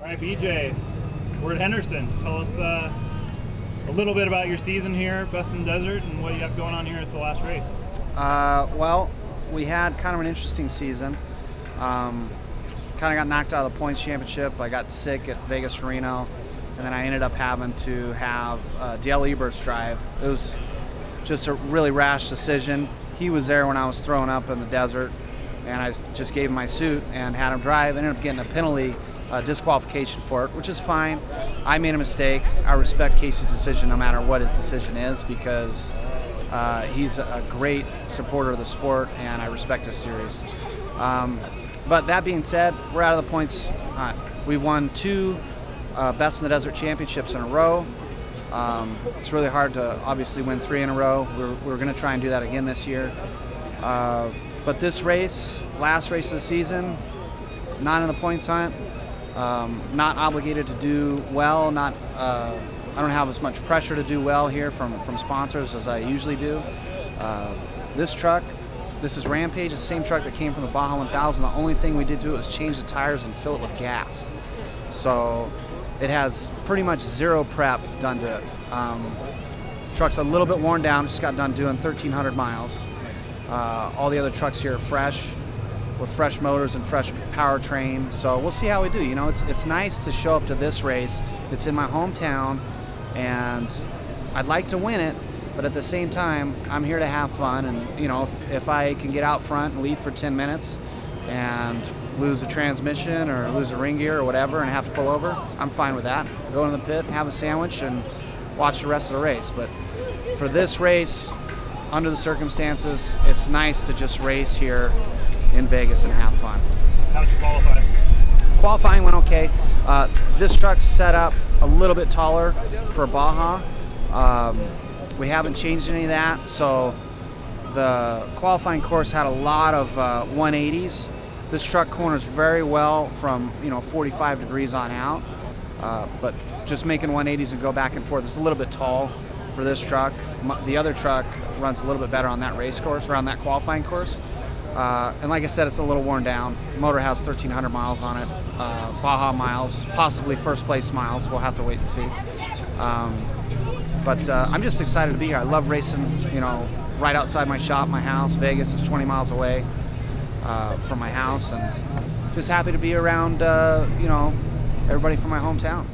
All right, BJ, we're at Henderson. Tell us uh, a little bit about your season here, Best in Desert, and what you have going on here at the last race. Uh, well, we had kind of an interesting season. Um, kind of got knocked out of the points championship. I got sick at Vegas Reno, and then I ended up having to have uh, Dale Eberts drive. It was just a really rash decision. He was there when I was throwing up in the desert, and I just gave him my suit and had him drive. Ended up getting a penalty uh, disqualification for it, which is fine. I made a mistake. I respect Casey's decision no matter what his decision is because uh, he's a great supporter of the sport and I respect his series. Um, but that being said, we're out of the points. Uh, we've won two uh, Best in the Desert championships in a row. Um, it's really hard to obviously win three in a row. We're, we're going to try and do that again this year. Uh, but this race, last race of the season, not in the points hunt. Um, not obligated to do well. Not uh, I don't have as much pressure to do well here from from sponsors as I usually do. Uh, this truck, this is Rampage, it's the same truck that came from the Baja 1000. The only thing we did it was change the tires and fill it with gas. So it has pretty much zero prep done to it. Um, truck's a little bit worn down. Just got done doing 1,300 miles. Uh, all the other trucks here are fresh with fresh motors and fresh powertrain. So we'll see how we do. You know, it's it's nice to show up to this race. It's in my hometown, and I'd like to win it. But at the same time, I'm here to have fun, and you know, if, if I can get out front and lead for 10 minutes, and lose a transmission or lose a ring gear or whatever, and have to pull over, I'm fine with that. Go in the pit, have a sandwich, and watch the rest of the race. But for this race, under the circumstances, it's nice to just race here in Vegas and have fun. How did you qualify? Qualifying went okay. Uh, this truck's set up a little bit taller for Baja. Um, we haven't changed any of that, so the qualifying course had a lot of uh, 180s. This truck corners very well from you know 45 degrees on out, uh, but just making 180s and go back and forth is a little bit tall for this truck. The other truck runs a little bit better on that race course, around that qualifying course. Uh, and like I said, it's a little worn down. Motor has 1,300 miles on it, uh, Baja miles, possibly first place miles. We'll have to wait and see. Um, but uh, I'm just excited to be here. I love racing, you know, right outside my shop, my house. Vegas is 20 miles away uh, from my house, and just happy to be around, uh, you know, everybody from my hometown.